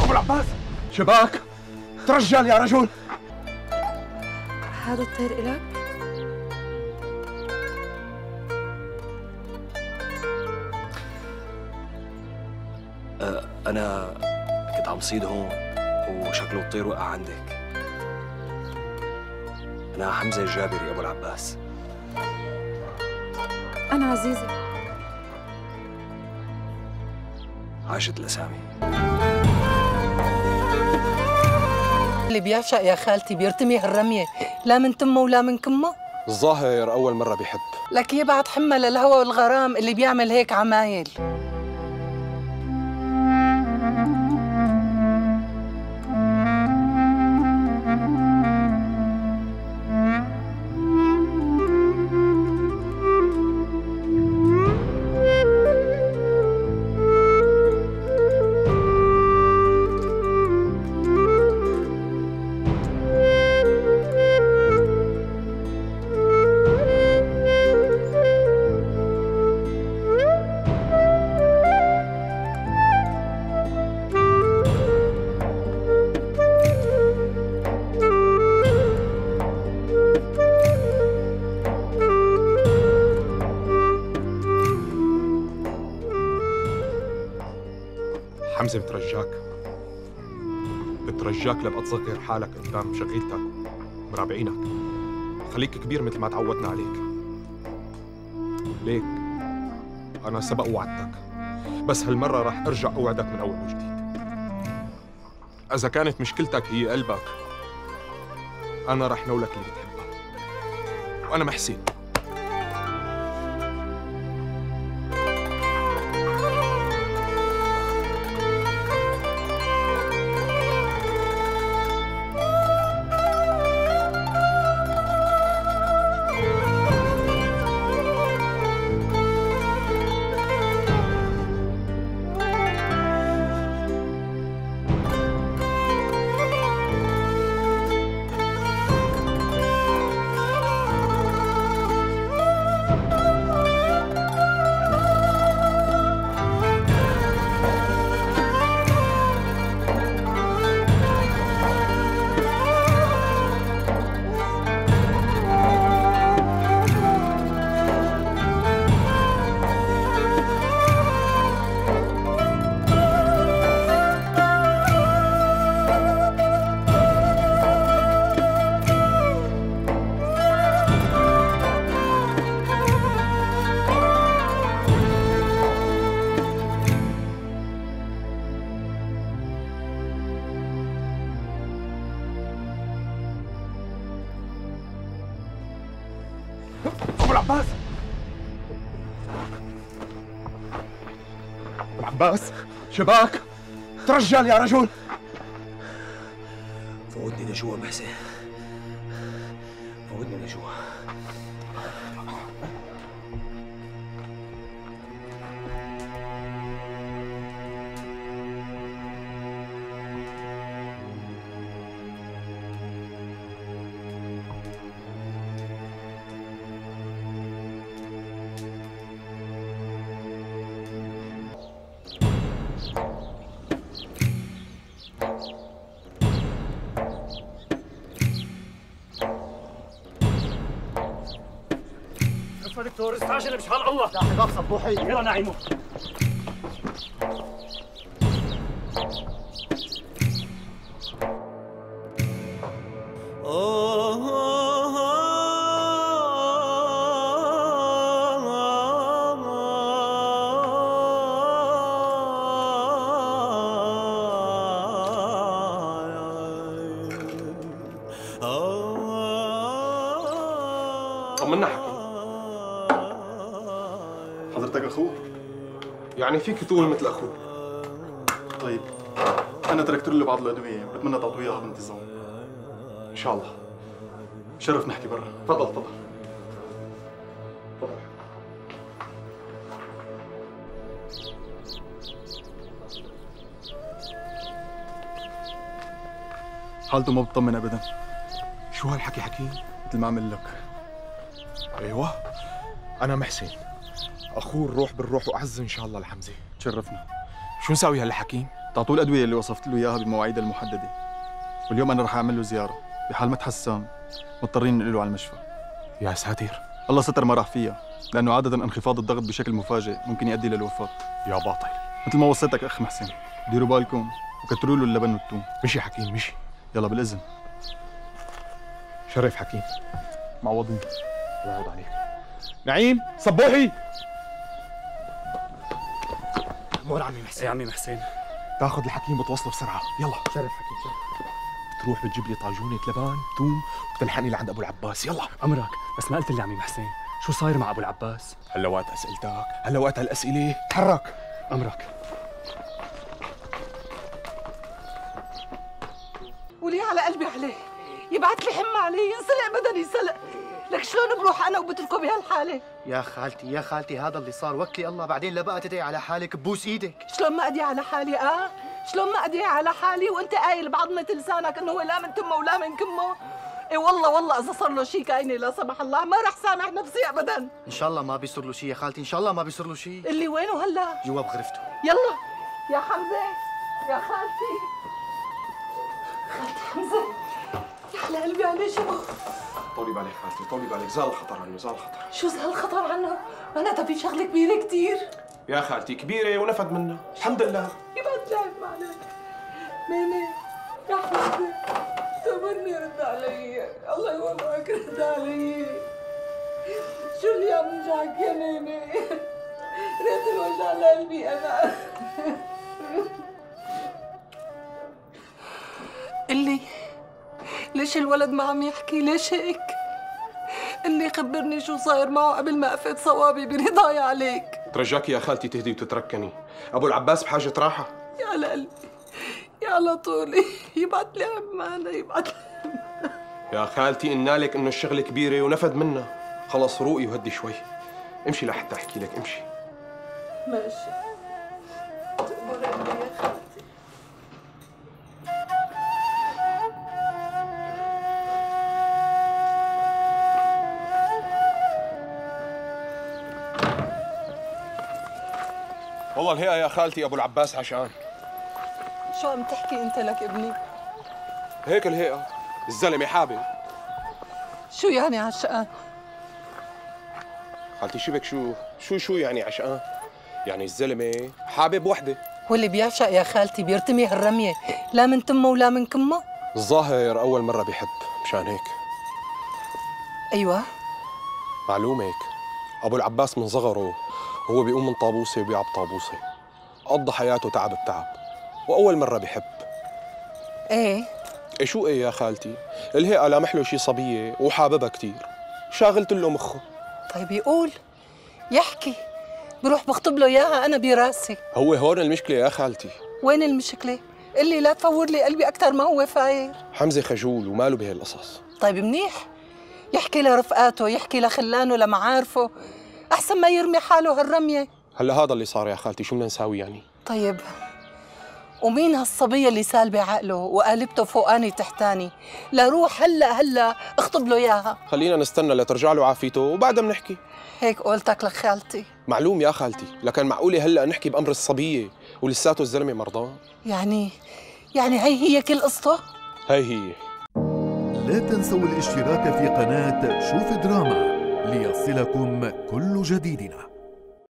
أبو العباس. شباك. ترجل يا رجل. هذا الطير إلك؟ أه أنا كنت عم صيد هون وشكله الطير وقع عندك. أنا حمزة الجابري أبو العباس. أنا عزيزة. عاشت الأسامي. اللي بيعشق يا خالتي بيرتمي هالرمية. لا من تمه ولا من كمه. الظاهر أول مرة بيحب. لك يبعت حمى للهوى والغرام اللي بيعمل هيك عمايل. حمزة بترجاك. بترجاك لبقى تصغر حالك قدام شغيلتك مرابعينك خليك كبير مثل ما تعودنا عليك. ليك أنا سبق وعدتك. بس هالمرة رح أرجع أوعدك من أول وجديد. إذا كانت مشكلتك هي قلبك أنا رح نولك اللي بتحبها وأنا محسن. أبو العباس. أبو العباس شباك ترجل يا رجل. فوتني لجوا محسن. فوتني لجوا دكتور استعجل بشحال الله لا حباب صبوحي يلا نعيمو طمنا حكي اخوه يعني فيك تقول مثل أخوك. طيب أنا تركت له بعض الأدوية بتمنى تعطوه إياها بانتظام. إن شاء الله. شرف نحكي برا. تفضل تفضل تفضل. حالته ما بتطمن ابدا. شو هالحكي حكي؟ مثل ما عمل لك. أيوه. أنا محسن. أخوه الروح بالروح وأعز إن شاء الله لحمزة. تشرفنا. شو نساوي هالحكيم؟ تعطوه الأدوية اللي وصفت له إياها بمواعيدها المحددة. واليوم أنا رح أعمل له زيارة. بحال ما تحسن مضطرين ننقله على المشفى. يا ساتر. الله ستر ما راح فيها لأنه عادة انخفاض الضغط بشكل مفاجئ ممكن يؤدي للوفاه يا باطل. مثل ما وصيتك أخ محسن ديروا بالكم وكتروا له اللبن والثوم. مشي حكيم مشي. يلا بالإذن. شرف حكيم. معوضين الله يعوض عليك. نعيم صبوحي مول عمي محسن. يا عمي محسن. تاخذ الحكيم وتوصله بسرعة. يلا. شرف حكيم شرف. تروح بتجيب لي طاجونة لبن ثوم وتلحقني لعند أبو العباس. يلا. أمرك. بس ما قلت لي عمي محسن. شو صاير مع أبو العباس؟ هلا وقت أسئلتك. هلا وقت هالأسئلة. تحرك. أمرك. ولي على قلبي عليه. يبعت لي حمى عليه. ينسلق بدني ينسلق لك شلون بروح أنا وبتركه بهالحالة؟ يا خالتي يا خالتي هذا اللي صار. وكلي الله بعدين لا بقى تدعي على حالك ببوس إيدك. شلون ما ادعي على حالي آه؟ شلون ما ادعي على حالي وأنت قايل بعظمه لسانك إنه هو لا من تمه ولا من كمه؟ إي والله والله إذا صار له شيء كاينة لا سمح الله ما رح سامح نفسي ابدا. إن شاء الله ما بيصير له شيء يا خالتي إن شاء الله ما بيصير له شيء اللي وينه هلا؟ جوا بغرفته يلا. يا حمزة يا خالتي. خالتي حمزة يا على قلبي عليه شو؟ طولي بالك خالتي طولي بالك زال الخطر عنه زال الخطر. شو هالخطر عنه؟ معناتها في شغلة كبيرة كثير يا خالتي كبيرة ونفد منها الحمد لله. يبقى تلعب معنا ميمي يا حمزه تمرني رد علي. الله يوفقك رد علي. شو اللي عم يوجعك يا ميمي؟ ريت الوجع على قلبي أنا. ليش الولد ما عم يحكي؟ ليش هيك؟ قلي خبرني شو صاير معه قبل ما افت صوابي برضاي عليك. ترجاكي يا خالتي تهدي وتتركني. أبو العباس بحاجة راحة. يا قلبي يا على طولي. يبعت لي عمانة يبعت لي يا خالتي قلنا لك إنه الشغلة كبيرة ونفد منها. خلص روقي وهدي شوي. امشي لحتى أحكي لك امشي. ماشي. والله الهيئة يا خالتي أبو العباس عشان. شو عم تحكي أنت لك ابني؟ هيك الهيئة. الزلمة حابب شو يعني عشقان؟ خالتي شو بك؟ شو شو شو يعني عشقان؟ يعني الزلمة حابب وحده واللي بيعشق يا خالتي بيرتمي هالرمية. لا من تمه ولا من كمه؟ الظاهر أول مرة بيحب مشان هيك. أيوه. معلومة هيك. أبو العباس من صغره وهو بيقوم من طابوسة وبيلعب طابوسة قضى حياته تعب بتعب وأول مرة بيحب إيه؟ إيه شو إيه يا خالتي؟ الهيئة لامح له شي صبية وحاببها كتير. شاغلت له مخه. طيب يقول يحكي. بروح بخطب له إياها أنا براسي. هو هون المشكلة يا خالتي. وين المشكلة؟ قلي لا تفور لي قلبي أكثر ما هو فاير حمزة خجول وماله بهالقصص. طيب منيح. يحكي لرفقاته يحكي لخلانه لمعارفه. أحسن ما يرمي حاله هالرمية. هلا هذا اللي صار يا خالتي شو بدنا نساوي يعني؟ طيب ومين هالصبية اللي سالبة عقله وقالبته فوقاني تحتاني لروح هلا هلا اخطب له إياها. خلينا نستنى لترجع له عافيته وبعدها بنحكي. هيك قولتك لخالتي معلوم يا خالتي لكن معقولة هلا نحكي بأمر الصبية ولساته الزلمة مرضان يعني يعني هي هي كل قصته؟ هي هي. لا تنسوا الاشتراك في قناة شوف دراما. ليصلكم كل جديدنا.